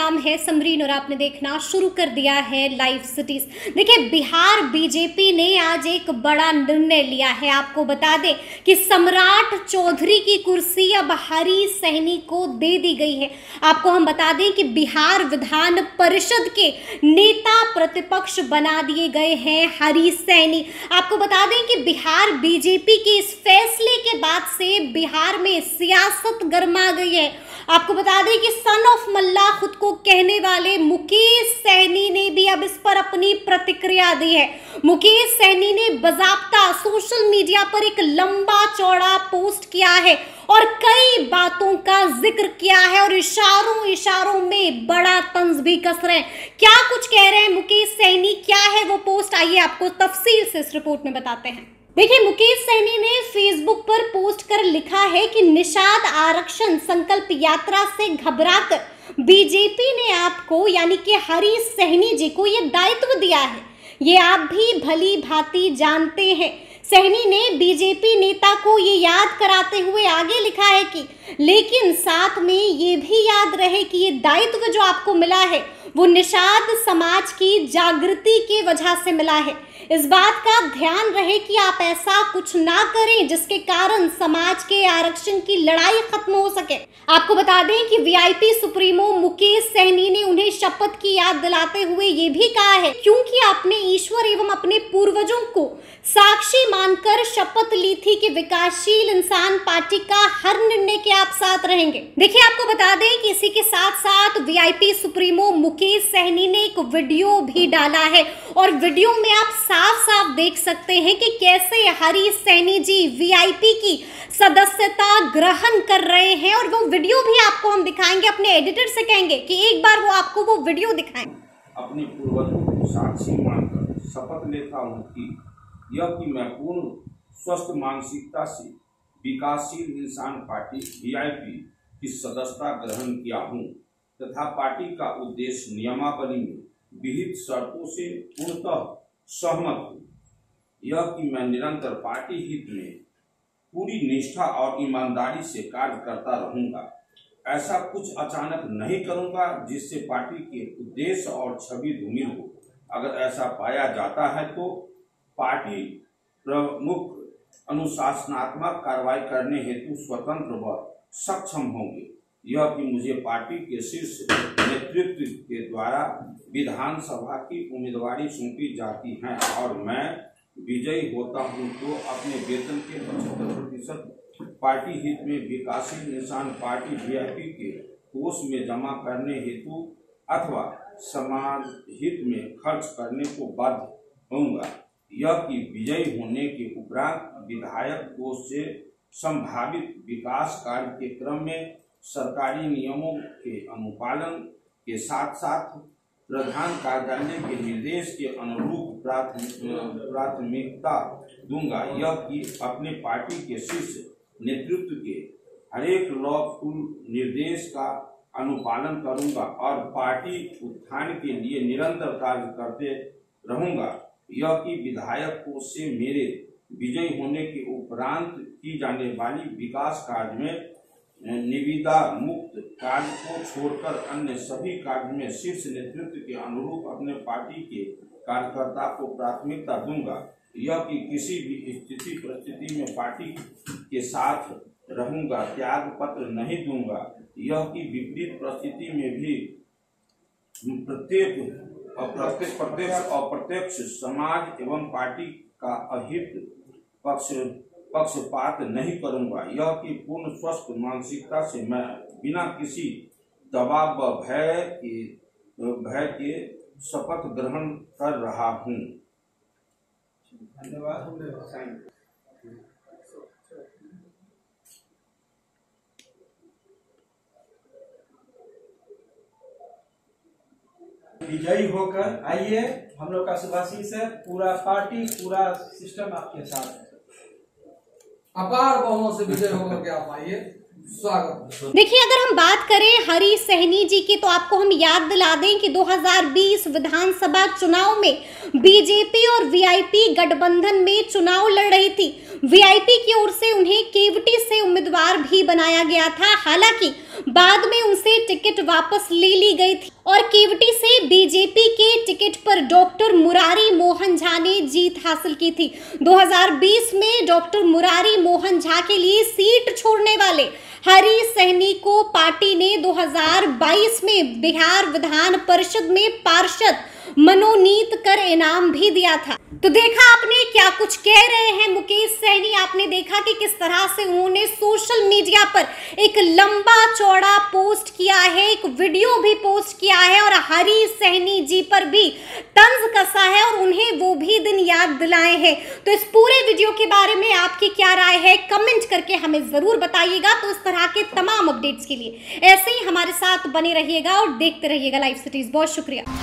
नाम है समरीन और आपने देखना शुरू कर दिया है लाइव सिटीज़ देखिए, बिहार बीजेपी ने आज एक बड़ा निर्णय लिया है। आपको बता दें कि सम्राट चौधरी की कुर्सी अब हरी सहनी को दे दी गई है। आपको हम बता दें कि बिहार विधान परिषद के नेता प्रतिपक्ष बना दिए गए हैं हरी सहनी आपको बता दें कि बिहार बीजेपी के इस फैसले के बाद से बिहार में सियासत गर्मा गई है। आपको बता दें कि सन ऑफ़ मल्ला खुद को कहने वाले मुकेश सहनी ने भी अब इस पर अपनी प्रतिक्रिया दी है। मुकेश सहनी ने बजाब्ता सोशल मीडिया पर एक लंबा चौड़ा पोस्ट किया है और कई बातों का ज़िक्र किया है और इशारों इशारों में बड़ा तंज भी कस रहे हैं। क्या कुछ कह रहे हैं मुकेश सैनी क्या है वो पोस्ट? आइए आपको तफसील से इस रिपोर्ट में बताते हैं। देखिए, मुकेश सैनी ने फेसबुक पर पोस्ट कर लिखा है कि निषाद आरक्षण संकल्प यात्रा से घबराकर बीजेपी ने आपको, यानी कि हरी सहनी जी को ये दायित्व दिया है। ये आप भी भली भांति जानते हैं। सहनी ने बीजेपी नेता को ये याद कराते हुए आगे लिखा है कि, लेकिन साथ में ये भी याद रहे कि ये दायित्व जो आपको मिला है वो निषाद समाज की जागृति की वजह से मिला है। इस बात का ध्यान रहे कि आप ऐसा कुछ ना करें जिसके कारण समाज के आरक्षण की लड़ाई खत्म हो सके। आपको बता दें कि वीआईपी सुप्रीमो मुकेश सहनी ने उन्हें शपथ की याद दिलाते हुए ये भी कहा है, क्योंकि आपने ईश्वर एवं अपने पूर्वजों को साक्षी मानकर शपथ ली थी कि विकासशील इंसान पार्टी का हर निर्णय के आप साथ रहेंगे। देखिए, आपको बता दें कि इसी के साथ साथ वीआईपी सुप्रीमो मुकेश सहनी ने एक वीडियो भी डाला है और वीडियो में आप साफ़ साफ़ देख सकते हैं कि कैसे हरी सैनी जी वीआईपी की सदस्यता ग्रहण कर रहे हैं और वो वीडियो भी आपको हम दिखाएँगे, अपने एडिटर से कहेंगे कि एक बार वो आपको वो वीडियो दिखाएँगे अपने पूर्वजों को साक्षी मानकर शपथ लेता हूँ कि यह कि मैं पूर्ण स्वस्थ मानसिकता से विकासशील इंसान पार्टी वीआईपी की सदस्यता ग्रहण किया हूँ, तथा पार्टी का उद्देश्य नियमावली में विहित शर्तों से पूर्णतः सहमत हूँ। यह कि मैं निरंतर पार्टी हित में पूरी निष्ठा और ईमानदारी से कार्य करता रहूँगा। ऐसा कुछ अचानक नहीं करूँगा जिससे पार्टी के उद्देश्य और छवि धूमिल हो। अगर ऐसा पाया जाता है तो पार्टी प्रमुख अनुशासनात्मक कार्रवाई करने हेतु स्वतंत्र व सक्षम होंगे। यह कि मुझे पार्टी के शीर्ष नेतृत्व के द्वारा विधानसभा की उम्मीदवारी सौंपी जाती है और मैं विजयी होता हूँ तो अपने वेतन के पचहत्तर प्रतिशत पार्टी हित में विकासशील निशान पार्टी वीआईपी के कोष में जमा करने हेतु अथवा समाज हित में खर्च करने को बाध्य होऊँगा। यह कि विजयी होने के उपरांत विधायक कोष से संभावित विकास कार्य के क्रम में सरकारी नियमों के अनुपालन के साथ साथ प्रधान कार्यालय के निर्देश के अनुरूप प्राथमिकता दूँगा। यह कि अपने पार्टी के शीर्ष नेतृत्व के हरेक लॉ लॉफुल निर्देश का अनुपालन करूँगा और पार्टी उत्थान के लिए निरंतर कार्य करते रहूँगा। यह कि विधायक से मेरे विजयी होने के उपरांत की जाने वाली विकास कार्य में निविदा मुक्त कार्य को छोड़कर अन्य सभी कार्य में शीर्ष नेतृत्व के अनुरूप अपने पार्टी के कार्यकर्ता को प्राथमिकता दूँगा। यह कि किसी भी स्थिति परिस्थिति में पार्टी के साथ रहूँगा, त्याग पत्र नहीं दूँगा। यह कि विपरीत परिस्थिति में भी प्रत्येक अप्रत्यक्ष प्रत्यक्ष अप्रत्यक्ष समाज एवं पार्टी का अहित पक्ष पक्षपात नहीं करूँगा। यह कि पूर्ण स्वस्थ मानसिकता से मैं बिना किसी दबाव व भय के भय के शपथ ग्रहण कर रहा हूँ। धन्यवाद। विजयी होकर आइए हम लोग का सुभाषी है पूरा पार्टी पूरा सिस्टम आपके साथ। है अपार बहुमत से विजय होकर के आप आइए। स्वागत। देखिए अगर हम बात करें हरी सहनी जी की तो आपको हम याद दिला दें कि 2020 विधानसभा चुनाव में बीजेपी और वीआईपी गठबंधन में चुनाव लड़ रही थी। वीआईपी की ओर से उन्हें केवटी से उम्मीदवार भी बनाया गया था। हालाँकि बाद में उनसे टिकट वापस ले ली गई थी और केवटी से बीजेपी के टिकट पर डॉक्टर मुरारी मोहन झा ने जीत हासिल की थी। 2020 में डॉक्टर मुरारी मोहन झा के लिए सीट छोड़ने वाले हरी सहनी को पार्टी ने 2022 में बिहार विधान परिषद में पार्षद मनोनीत कर इनाम भी दिया था। तो देखा आपने क्या कुछ कह रहे हैं मुकेश सहनी? आपने देखा कि किस तरह से उन्होंने सोशल मीडिया पर एक लंबा चौड़ा पोस्ट किया है, एक वीडियो भी पोस्ट किया है और हरी सहनी जी पर भी तंज कसा है और उन्हें वो भी दिन याद दिलाए हैं। तो इस पूरे वीडियो के बारे में आपकी क्या राय है, कमेंट करके हमें ज़रूर बताइएगा। तो इस तरह के तमाम अपडेट्स के लिए ऐसे ही हमारे साथ बने रहिएगा और देखते रहिएगा लाइव सिटीज़ बहुत शुक्रिया।